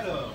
Alors,